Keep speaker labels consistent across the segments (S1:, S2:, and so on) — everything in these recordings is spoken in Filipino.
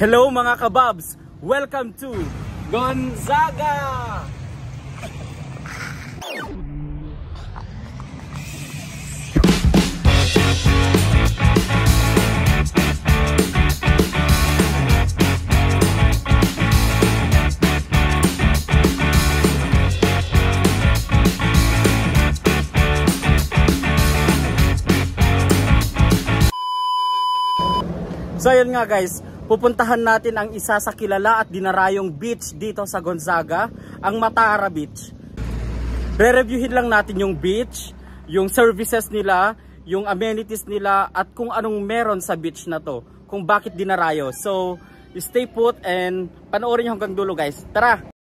S1: Hello mga kababs! Welcome to Gonzaga! So nga guys, pupuntahan natin ang isa sa kilala at dinarayong beach dito sa Gonzaga, ang Matara Beach. Re-reviewin lang natin yung beach, yung services nila, yung amenities nila at kung anong meron sa beach na to, kung bakit dinarayo. So, stay put and panoorin nyo hanggang dulo guys. Tara!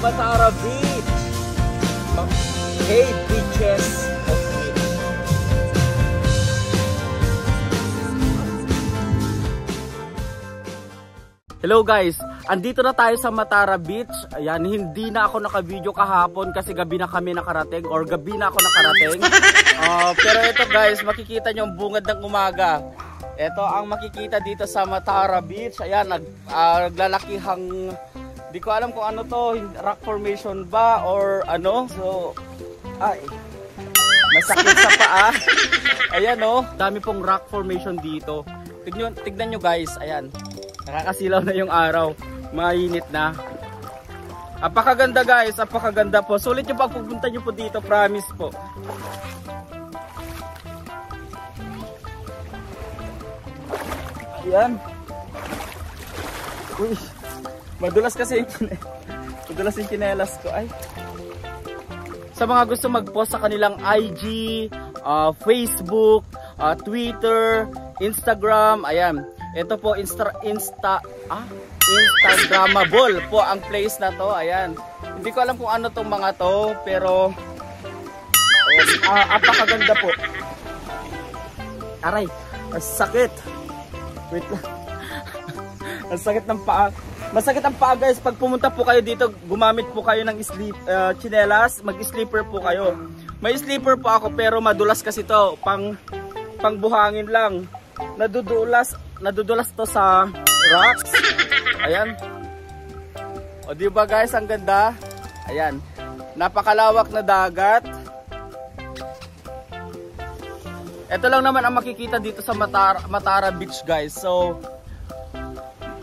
S1: Matara Beach! Hey beaches of beach. Hello guys, andito na tayo sa Matara Beach. Ayan, hindi na ako naka-video kahapon kasi gabi na kami nakarating or gabi na ako nakarating. Uh, pero ito guys, makikita nyo ang bungad ng umaga. Ito ang makikita dito sa Matara Beach. Ayan, nag, uh, naglalakihang Di ko alam kung ano to, rock formation ba or ano. So, ay, masakit sa paa. Ayan oh, dami pong rock formation dito. Tignan, tignan nyo guys, ayan. Nakakasilaw na yung araw. Mainit na. Apakaganda guys, apakaganda po. Sulit yung pagpupunta nyo po dito, promise po. Ayan. Uy. Madulas kasi yung Madulas yung chinelas ko. Ay. Sa mga gusto mag-post sa kanilang IG, uh, Facebook, uh, Twitter, Instagram, ayan. Ito po Insta Insta ah, Instagramable po ang place na to. Ayan. Hindi ko alam kung ano tong mga to, pero uh, apakaganda po. Aray, ang sakit. Wait lang. ang sakit ng paa. Masakit ang paa guys, pag pumunta po kayo dito, gumamit po kayo ng sleep, uh, chinelas, mag-sleeper po kayo. May sleeper po ako pero madulas kasi to, pang pangbuhangin lang. Nadudulas, nadudulas to sa rocks. Ayan. O di guys, ang ganda? Ayan. Napakalawak na dagat. Ito lang naman ang makikita dito sa Matara, Matara Beach guys. So,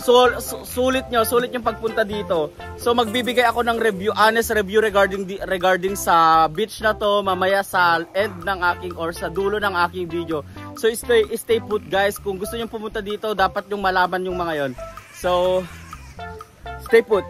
S1: So, sulit nyo, sulit yung pagpunta dito. So magbibigay ako ng review, honest review regarding regarding sa beach na to mamaya sa end ng aking or sa dulo ng aking video. So stay stay put guys. Kung gusto niyo pumunta dito, dapat yung malaman yung mga 'yon. So stay put.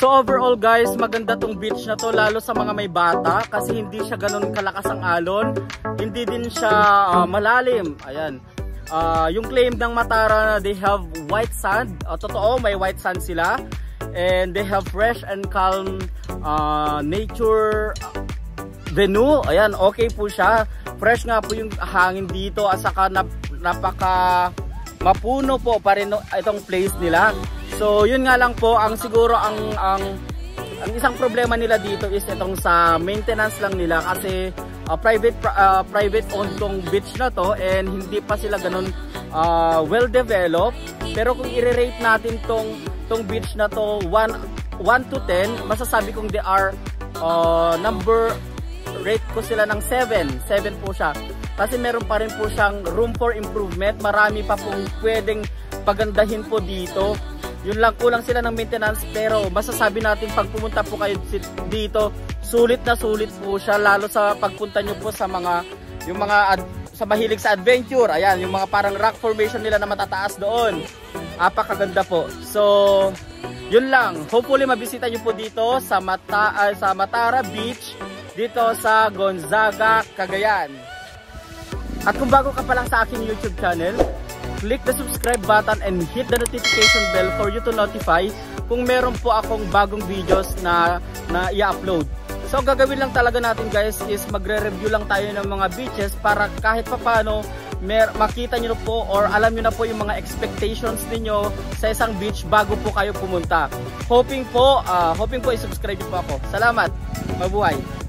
S1: So overall guys, maganda tong beach na to lalo sa mga may bata kasi hindi siya ganun kalakas ang alon. Hindi din siya ah, malalim. Ayan. Ah, yung claim ng Matara na they have white sand. Ah, totoo, may white sand sila. And they have fresh and calm ah, nature venue. Ayan, okay po siya. Fresh nga po yung hangin dito at saka nap, napaka mapuno po pa rin itong place nila. So, yun nga lang po ang siguro ang ang ang isang problema nila dito is itong sa maintenance lang nila kasi uh, private uh, private owned tong beach na to and hindi pa sila ganun uh, well developed. Pero kung i-rate natin tong tong beach na to 1 1 to 10, masasabi kong they are uh, number rate ko sila ng 7. 7 po siya. Kasi meron pa rin po siyang room for improvement. Marami pa pong pwedeng pagandahin po dito. Yun lang kulang sila ng maintenance pero masasabi natin pag pumunta po kayo dito, sulit na sulit po siya lalo sa pagpunta nyo po sa mga yung mga ad, sa mahilig sa adventure. Ayan, yung mga parang rock formation nila na matataas doon. Apakaganda po. So, yun lang. Hopefully mabisita nyo po dito sa Mata uh, sa Matara Beach dito sa Gonzaga, Cagayan. At kung bago ka pa lang sa aking YouTube channel, click the subscribe button and hit the notification bell for you to notify kung meron po akong bagong videos na na i-upload. So gagawin lang talaga natin guys is magre-review lang tayo ng mga beaches para kahit papano mer makita nyo po or alam nyo na po yung mga expectations niyo sa isang beach bago po kayo pumunta. Hoping po, uh, hoping po i-subscribe po ako. Salamat. Mabuhay.